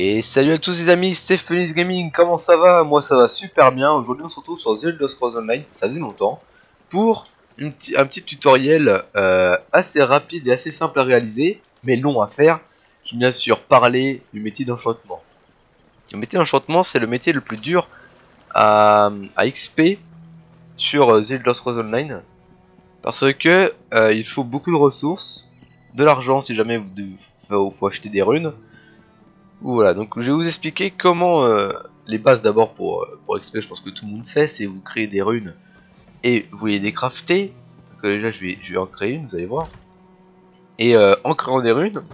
Et salut à tous les amis, c'est Phoenix Gaming, comment ça va? Moi ça va super bien, aujourd'hui on se retrouve sur Zelda Scrolls Online, ça faisait longtemps, pour un petit tutoriel euh, assez rapide et assez simple à réaliser, mais long à faire. Je vais bien sûr parler du métier d'enchantement. Le métier d'enchantement c'est le métier le plus dur à, XP sur euh, Zelda Scrolls Online, parce que euh, il faut beaucoup de ressources, de l'argent si jamais vous devez, faut acheter des runes, voilà, donc je vais vous expliquer comment euh, les bases d'abord pour, euh, XP, je pense que tout le monde sait, c'est vous créez des runes et vous les décrafter. Donc euh, déjà je vais, je vais en créer une, vous allez voir. Et en créant des runes,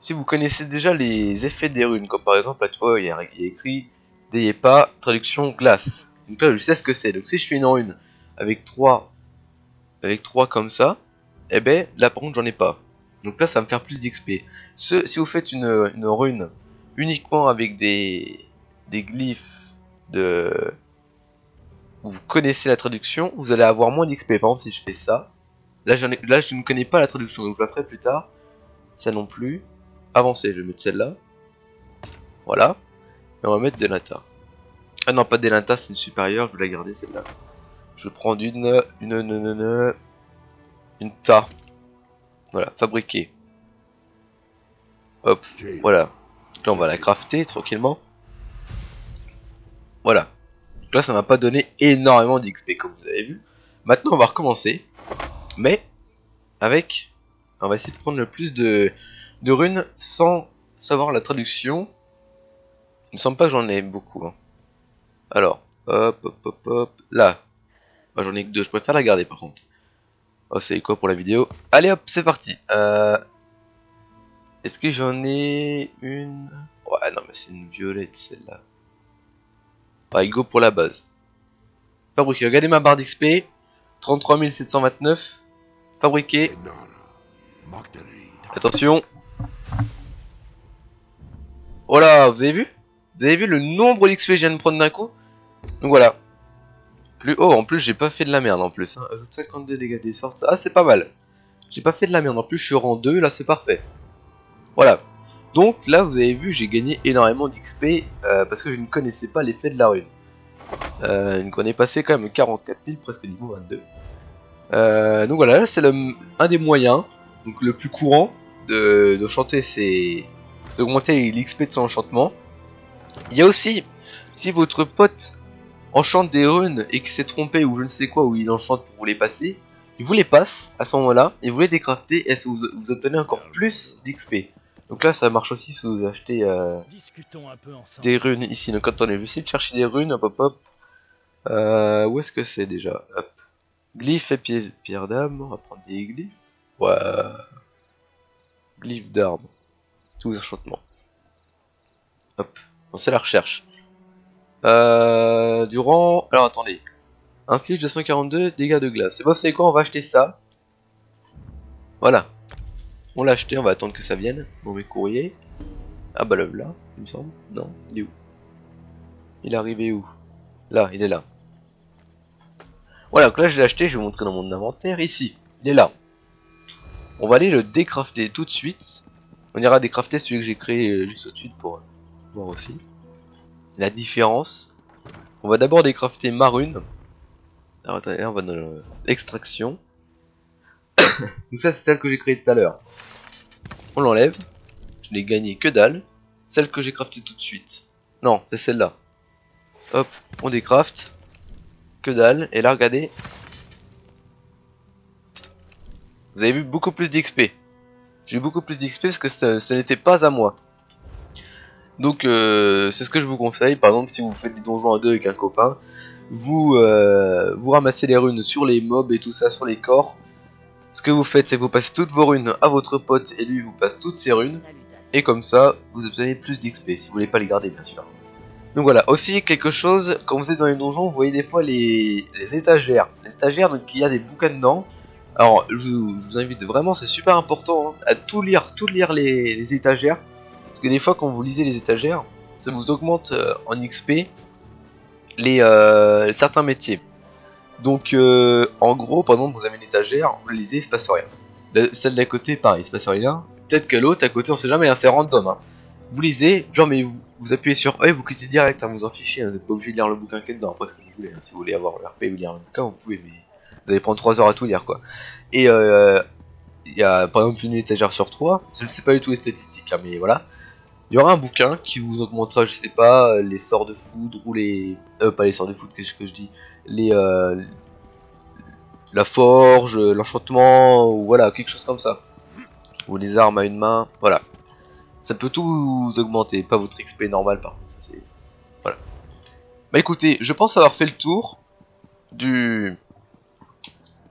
si vous connaissez déjà les effets des runes, comme par exemple là tu il y a, écrit N'ayez pas traduction glace. Donc là je sais ce que c'est. Donc si je fais une rune avec 3 avec 3 comme ça, et eh ben là par contre j'en ai pas. Donc là ça va me faire plus d'XP. Si vous faites une rune uniquement avec des, des glyphes de où vous connaissez la traduction, vous allez avoir moins d'XP. Par exemple, si je fais ça, là, ai, là je ne connais pas la traduction, donc je la ferai plus tard. Ça non plus. Avancer, je vais mettre celle-là. Voilà. Et on va mettre Delata. Ah non, pas Delata, c'est une supérieure, je vais la garder celle-là. Je vais prendre une, une, une, une, une ta. Voilà, fabriquer. Hop, voilà on va la crafter tranquillement. Voilà. Donc là, ça m'a pas donné énormément d'XP, comme vous avez vu. Maintenant, on va recommencer. Mais, avec... On va essayer de prendre le plus de, runes sans savoir la traduction. Il me semble pas que j'en ai beaucoup. Hein. Alors, hop, hop, hop, hop. Là. J'en ai que deux. Je préfère la garder, par contre. Oh, c'est quoi pour la vidéo? Allez, hop, c'est parti. Euh... Est-ce que j'en ai une? Ouais, non, mais c'est une violette celle-là. Ouais, go pour la base. Fabriquer, regardez ma barre d'XP. 33 729. Fabriquer. Attention. Voilà, vous avez vu? Vous avez vu le nombre d'XP que je viens de prendre d'un coup? Donc voilà. Plus haut, en plus j'ai pas fait de la merde en plus. Hein. Ajoute 52 dégâts des sortes. Ah, c'est pas mal. J'ai pas fait de la merde. En plus, je suis rang 2, là c'est parfait. Voilà. Donc là, vous avez vu, j'ai gagné énormément d'XP euh, parce que je ne connaissais pas l'effet de la rune. Euh, donc on est passé quand même 44 000, presque niveau 22. Euh, donc voilà, c'est un des moyens, donc le plus courant de, chanter, c'est d'augmenter l'XP de son enchantement. Il y a aussi, si votre pote enchante des runes et qu'il s'est trompé ou je ne sais quoi, où il enchante pour vous les passer, il vous les passe à ce moment-là et vous les décrafter et vous obtenez encore plus d'XP. Donc là ça marche aussi si vous achetez euh, des runes ici. Donc quand on est essayer de chercher des runes, hop hop hop. Euh, où est-ce que c'est déjà? Hop. Glyphe et pierre, pierre d'âme, on va prendre des glyphes. Ouais. Glyphe d'armes. Tous enchantements. Hop. On sait la recherche. Euh, durant... Alors attendez. Inflige 242 dégâts de glace. Et bon, vous savez quoi? On va acheter ça. Voilà. On l'a acheté, on va attendre que ça vienne. Mauvais courrier. Ah bah là, il me semble. Non, il est où? Il est arrivé où? Là, il est là. Voilà, donc là je l'ai acheté, je vais vous montrer dans mon inventaire. Ici, il est là. On va aller le décrafter tout de suite. On ira décrafter celui que j'ai créé euh, juste au-dessus pour voir aussi la différence. On va d'abord décrafter ma rune. Alors attendez, on va dans l'extraction. Donc ça c'est celle que j'ai créée tout à l'heure. On l'enlève. Je n'ai gagné que dalle. Celle que j'ai craftée tout de suite. Non, c'est celle-là. Hop, on décraft. Que dalle. Et là, regardez. Vous avez vu beaucoup plus d'XP. J'ai eu beaucoup plus d'XP parce que ce, n'était pas à moi. Donc euh, c'est ce que je vous conseille. Par exemple, si vous faites des donjons à deux avec un copain, vous, euh, vous ramassez les runes sur les mobs et tout ça, sur les corps. Ce que vous faites, c'est que vous passez toutes vos runes à votre pote et lui vous passe toutes ses runes. Et comme ça, vous obtenez plus d'XP, si vous voulez pas les garder bien sûr. Donc voilà, aussi quelque chose, quand vous êtes dans les donjons, vous voyez des fois les, étagères. Les étagères, donc il y a des bouquins dedans. Alors, je vous, invite vraiment, c'est super important, hein, à tout lire, tout lire les, étagères. Parce que des fois, quand vous lisez les étagères, ça vous augmente euh, en XP les, euh, certains métiers. Donc euh, en gros, par exemple, vous avez une étagère, vous lisez, il se passe rien. celle d'à côté, pareil, il se passe rien. Peut-être que l'autre à côté, on sait jamais, hein, c'est random. Hein. vous lisez, genre mais vous, vous appuyez sur E, vous cliquez direct, hein, vous en fichez, hein, vous n'êtes pas obligé de lire le bouquin qui dedans, après ce que vous voulez, si vous voulez avoir le RP ou lire le bouquin, vous pouvez, mais vous allez prendre 3 heures à tout lire quoi. Et euh, il y a par exemple une étagère sur 3, je ne sais pas du tout les statistiques, mais voilà. Il y aura un bouquin qui vous augmentera, je sais pas, les sorts de foudre ou les... Euh, pas les sorts de foudre, qu'est-ce que je dis Les... Euh, la forge, l'enchantement, ou voilà, quelque chose comme ça. Ou les armes à une main, voilà. Ça peut tout vous augmenter, pas votre XP normal par contre, ça. Voilà. Bah écoutez, je pense avoir fait le tour du...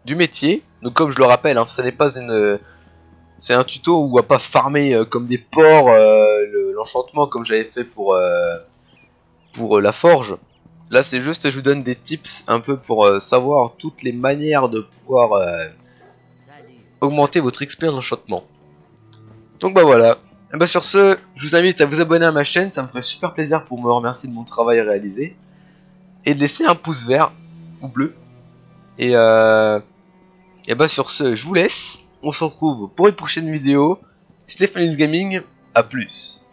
du métier. Donc comme je le rappelle, hein, n'est pas une... C'est un tuto où on va pas farmer euh, comme des porcs euh, l'enchantement comme j'avais fait pour, euh, pour la forge. Là c'est juste je vous donne des tips un peu pour savoir toutes les manières de pouvoir augmenter votre XP en enchantement. Donc bah voilà. Et bah sur ce, je vous invite à vous abonner à ma chaîne, ça me ferait super plaisir pour me remercier de mon travail réalisé. Et de laisser un pouce vert ou bleu. Et euh... Bah sur ce, je vous laisse. On se retrouve pour une prochaine vidéo. C'était Gaming, à plus.